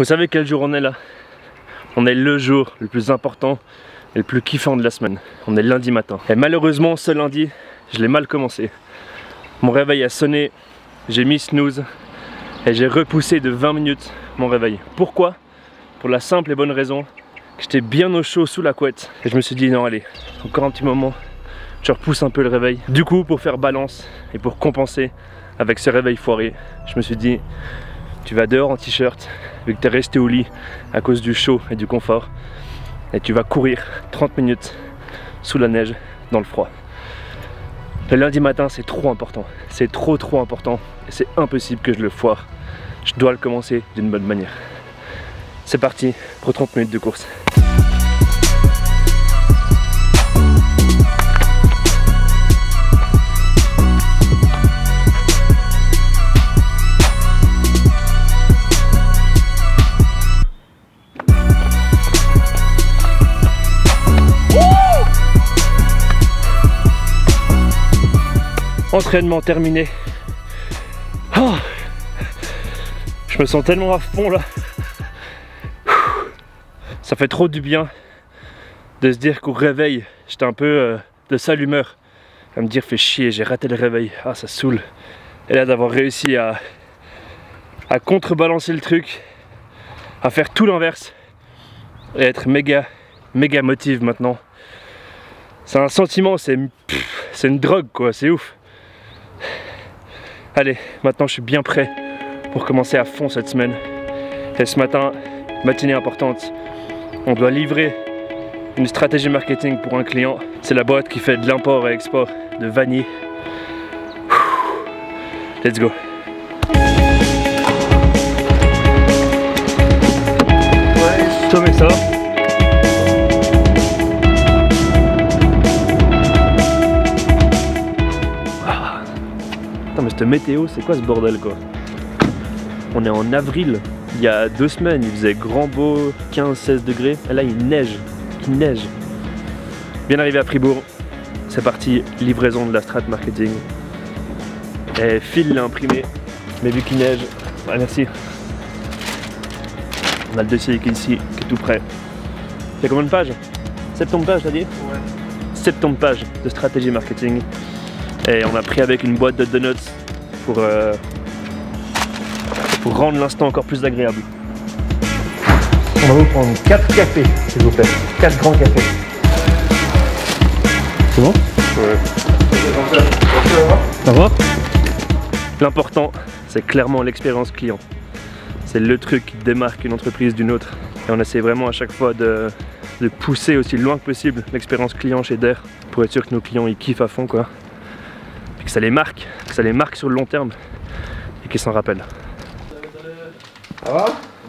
Vous savez quel jour on est là? On est le jour le plus important et le plus kiffant de la semaine. On est lundi matin. Et malheureusement, ce lundi, je l'ai mal commencé. Mon réveil a sonné, j'ai mis snooze et j'ai repoussé de 20 minutes mon réveil. Pourquoi? Pour la simple et bonne raison que j'étais bien au chaud sous la couette et je me suis dit non allez, encore un petit moment, je repousse un peu le réveil. Du coup, pour faire balance et pour compenser avec ce réveil foiré, je me suis dit tu vas dehors en t-shirt, vu que tu es resté au lit à cause du chaud et du confort, et tu vas courir 30 minutes sous la neige, dans le froid. Le lundi matin, c'est trop important. C'est trop trop important c'est impossible que je le foire. Je dois le commencer d'une bonne manière. C'est parti pour 30 minutes de course. Entraînement terminé. Oh je me sens tellement à fond là. Ça fait trop du bien de se dire qu'au réveil, j'étais un peu euh, de sale humeur. À me dire, fait chier, j'ai raté le réveil. Ah, ça saoule. Et là, d'avoir réussi à, à contrebalancer le truc, à faire tout l'inverse et être méga, méga motive maintenant. C'est un sentiment, c'est une drogue quoi, c'est ouf. Allez, maintenant je suis bien prêt pour commencer à fond cette semaine. Et ce matin, matinée importante, on doit livrer une stratégie marketing pour un client. C'est la boîte qui fait de l'import et export de vanille. Let's go. Ouais, ça mais cette météo, c'est quoi ce bordel quoi On est en avril, il y a deux semaines, il faisait grand beau, 15-16 degrés, et là il neige, il neige. Bien arrivé à Fribourg, c'est parti, livraison de la strat marketing. Et Phil l'a imprimé, mais vu qu'il neige, ah, merci. On a le dossier qui est ici, qui est tout prêt. Il y a combien de pages? 70 pages, t'as dit? Ouais. 70 pages de stratégie marketing. Et on a pris avec une boîte de donuts pour, euh, pour rendre l'instant encore plus agréable. On va vous prendre 4 cafés, s'il vous plaît. 4 grands cafés. C'est bon Ouais. Ça va L'important, c'est clairement l'expérience client. C'est le truc qui démarque une entreprise d'une autre. Et on essaie vraiment à chaque fois de, de pousser aussi loin que possible l'expérience client chez DARE pour être sûr que nos clients ils kiffent à fond quoi que ça les marque, que ça les marque sur le long terme et qu'ils s'en rappellent. Ça va?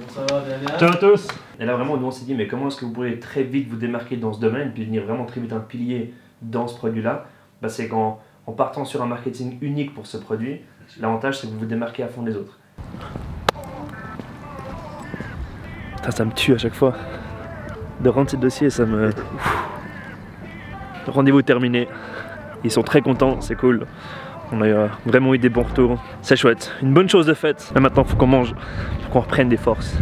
Ça va bien, bien Ciao à tous Et là vraiment on s'est dit mais comment est-ce que vous pourrez très vite vous démarquer dans ce domaine puis devenir vraiment très vite un pilier dans ce produit là bah, C'est qu'en en partant sur un marketing unique pour ce produit, l'avantage c'est que vous vous démarquez à fond des autres. ça me tue à chaque fois de rendre ces dossiers, ça me... Rendez-vous terminé. Ils sont très contents, c'est cool. On a euh, vraiment eu des bons retours. C'est chouette. Une bonne chose de faite. Mais maintenant, il faut qu'on mange. Faut qu'on reprenne des forces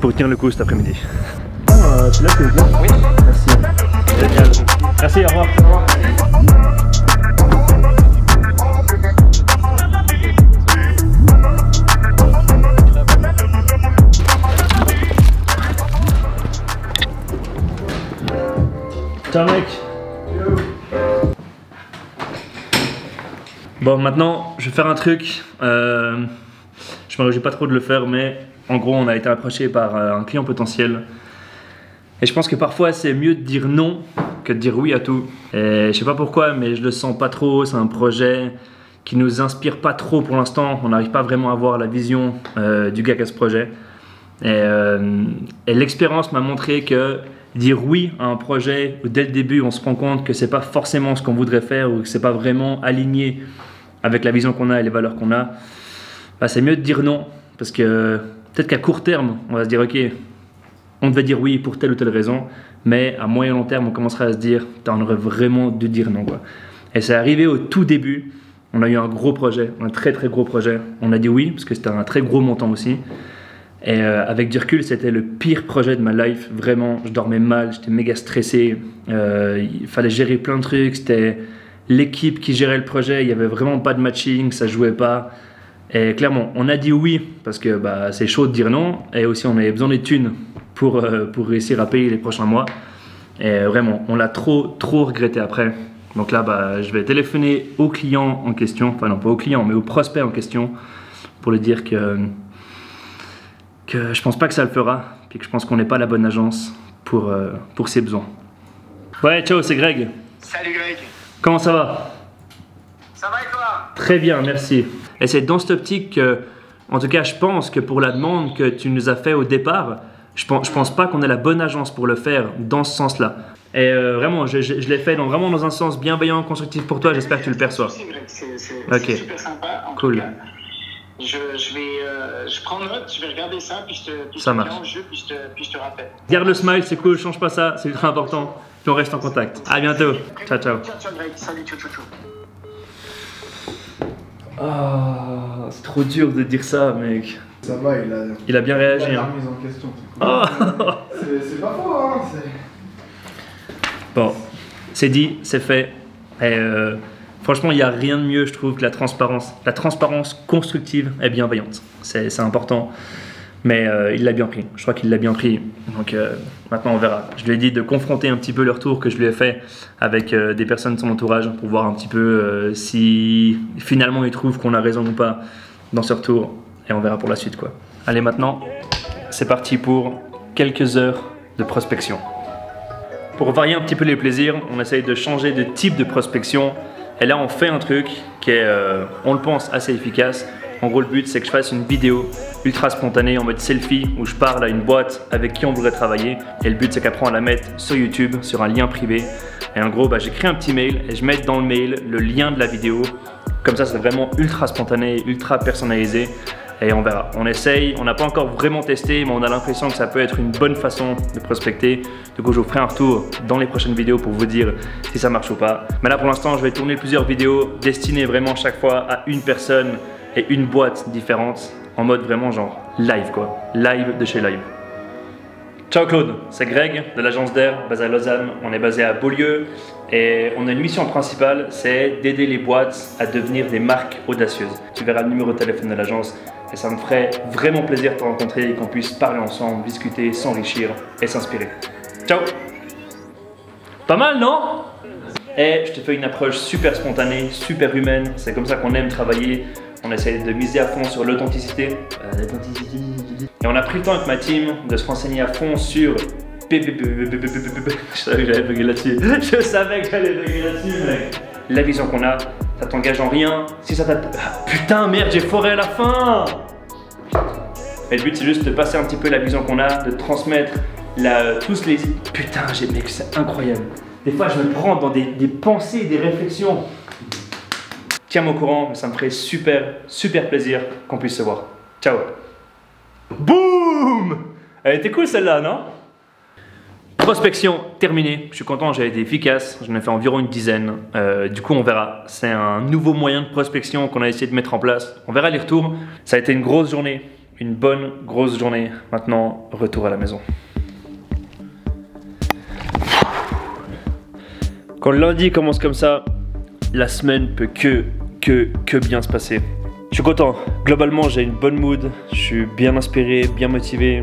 pour tenir le coup cet après-midi. Ah, tu l'as bien Oui. Merci. Génial. Merci, au revoir. Maintenant, je vais faire un truc. Euh, je me réjouis pas trop de le faire, mais en gros, on a été approché par euh, un client potentiel. Et je pense que parfois, c'est mieux de dire non que de dire oui à tout. Et je sais pas pourquoi, mais je le sens pas trop. C'est un projet qui nous inspire pas trop pour l'instant. On n'arrive pas vraiment à voir la vision euh, du gars qui a ce projet. Et, et l'expérience m'a montré que dire oui à un projet où dès le début on se rend compte que c'est pas forcément ce qu'on voudrait faire ou que c'est pas vraiment aligné avec la vision qu'on a et les valeurs qu'on a, bah, c'est mieux de dire non. Parce que peut-être qu'à court terme, on va se dire, ok, on devait dire oui pour telle ou telle raison, mais à moyen long terme, on commencera à se dire, on aurait vraiment dû dire non. Quoi. Et c'est arrivé au tout début, on a eu un gros projet, un très très gros projet. On a dit oui, parce que c'était un très gros montant aussi. Et euh, avec du c'était le pire projet de ma life. Vraiment, je dormais mal, j'étais méga stressé. Euh, il fallait gérer plein de trucs. C'était l'équipe qui gérait le projet. Il n'y avait vraiment pas de matching, ça jouait pas. Et clairement, on a dit oui parce que bah, c'est chaud de dire non. Et aussi, on avait besoin des thunes pour, euh, pour réussir à payer les prochains mois. Et vraiment, on l'a trop, trop regretté après. Donc là, bah, je vais téléphoner au client en question, enfin non pas au client, mais au prospect en question, pour lui dire que, que je pense pas que ça le fera, puis que je pense qu'on n'est pas la bonne agence pour, euh, pour ses besoins. Ouais, ciao, c'est Greg. Salut Greg, Comment ça va ça va et toi Très bien, merci. Et c'est dans cette optique que, en tout cas, je pense que pour la demande que tu nous as fait au départ, je pense, je pense pas qu'on est la bonne agence pour le faire dans ce sens-là. Et euh, vraiment, je, je- je l'ai fait dans, vraiment dans un sens bienveillant, constructif pour toi. J'espère que tu le perçois. C'est super sympa. en Cool. tout cas. Je, je vais, euh, je prends note, je vais regarder ça, puis je te, puis je Ça te marche. jeu, puis je te, puis je te rappelle. Garde le smile, c'est cool, change pas ça, c'est ultra important. Puis on reste en contact. À bientôt. Ciao, ciao. Ciao, ciao Greg, salut, ciao, ciao, ciao. Ah, c'est trop dur de dire ça, mec. Ça va, il a, Il a bien il a réagi. Hein. remise en question. c'est cool. Oh. C'est pas faux, hein. Bon, c'est dit, c'est fait. Et euh, franchement, il n'y a rien de mieux, je trouve, que la transparence. La transparence constructive et bienveillante. C'est important. Mais euh, il l'a bien pris. Je crois qu'il l'a bien pris. Donc euh, maintenant, on verra. Je lui ai dit de confronter un petit peu le retour que je lui ai fait avec euh, des personnes de son entourage pour voir un petit peu si finalement il trouve qu'on a raison ou pas dans ce retour. Et on verra pour la suite, quoi. Allez, maintenant, c'est parti pour quelques heures de prospection. Pour varier un petit peu les plaisirs, on essaye de changer de type de prospection. Et là, on fait un truc qui est, euh, on le pense, assez efficace. En gros, le but, c'est que je fasse une vidéo ultra spontanée en mode selfie où je parle à une boîte avec qui on voudrait travailler. Et le but, c'est qu'après, on la mette sur YouTube, sur un lien privé. Et en gros, bah, j'écris un petit mail et je mets dans le mail le lien de la vidéo. Comme ça, c'est vraiment ultra spontané, ultra personnalisé. Et on verra. On essaye, on n'a pas encore vraiment testé, mais on a l'impression que ça peut être une bonne façon de prospecter. Du coup, je vous ferai un retour dans les prochaines vidéos pour vous dire si ça marche ou pas. Mais là, pour l'instant, je vais tourner plusieurs vidéos destinées vraiment chaque fois à une personne et une boîte différente, en mode vraiment genre live quoi. Live de chez Live. Ciao Claude, c'est Greg de l'agence d'air basée à Lausanne. On est basé à Beaulieu et on a une mission principale, c'est d'aider les boîtes à devenir des marques audacieuses. Tu verras le numéro de téléphone de l'agence et ça me ferait vraiment plaisir de te rencontrer et qu'on puisse parler ensemble, discuter, s'enrichir et s'inspirer. Ciao Pas mal non? Et je te fais une approche super spontanée, super humaine. C'est comme ça qu'on aime travailler. On essaie de miser à fond sur l'authenticité. Euh. Et on a pris le temps avec ma team de se renseigner à fond sur. Je savais que j'allais bugger là-dessus. Je savais que j'allais bugger là-dessus, mec. La vision qu'on a, ça t'engage en rien. Si ça t'a. Ah, putain, merde, j'ai foré à la fin Et le but, c'est juste de passer un petit peu la vision qu'on a, de transmettre la, tous les. Putain, j'ai mec, c'est incroyable. Des fois, je me prends dans des, des pensées, des réflexions. Tiens-moi au courant, ça me ferait super, super plaisir qu'on puisse se voir. Ciao. Boum Elle était cool celle-là, non? Prospection terminée. Je suis content, j'ai été efficace. J'en ai fait environ une dizaine. Euh, du coup, on verra. C'est un nouveau moyen de prospection qu'on a essayé de mettre en place. On verra les retours. Ça a été une grosse journée. Une bonne, grosse journée. Maintenant, retour à la maison. Quand le lundi commence comme ça, la semaine peut que, que, que bien se passer. Je suis content. Globalement, j'ai une bonne mood. Je suis bien inspiré, bien motivé.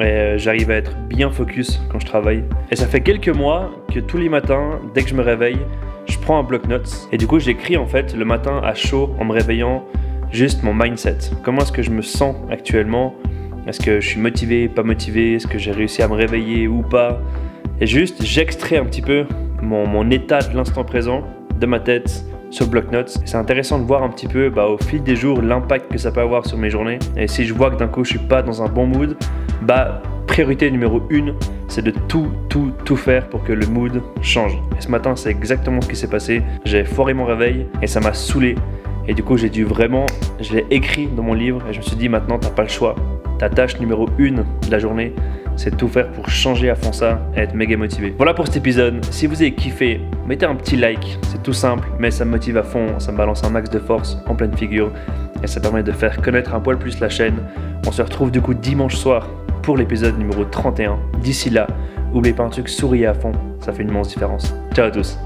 Et euh, j'arrive à être bien focus quand je travaille. Et ça fait quelques mois que tous les matins, dès que je me réveille, je prends un bloc-notes. Et du coup, j'écris en fait le matin à chaud en me réveillant juste mon mindset. Comment est-ce que je me sens actuellement? Est-ce que je suis motivé, pas motivé? Est-ce que j'ai réussi à me réveiller ou pas? Et juste, j'extrais un petit peu mon, état de l'instant présent de ma tête sur bloc-notes. C'est intéressant de voir un petit peu bah, au fil des jours l'impact que ça peut avoir sur mes journées. Et si je vois que d'un coup je suis pas dans un bon mood, bah priorité numéro une, c'est de tout, tout, tout faire pour que le mood change. Et ce matin, c'est exactement ce qui s'est passé. J'ai foiré mon réveil et ça m'a saoulé. Et du coup, j'ai dû vraiment, je l'ai écrit dans mon livre et je me suis dit maintenant, t'as pas le choix. Ta tâche numéro une de la journée, c'est de tout faire pour changer à fond ça et être méga motivé. Voilà pour cet épisode. Si vous avez kiffé, mettez un petit like. C'est tout simple, mais ça me motive à fond. Ça me balance un max de force en pleine figure. et ça permet de faire connaître un poil plus la chaîne. On se retrouve du coup dimanche soir pour l'épisode numéro 31. D'ici là, n'oubliez pas un truc, souriez à fond, ça fait une immense différence. Ciao à tous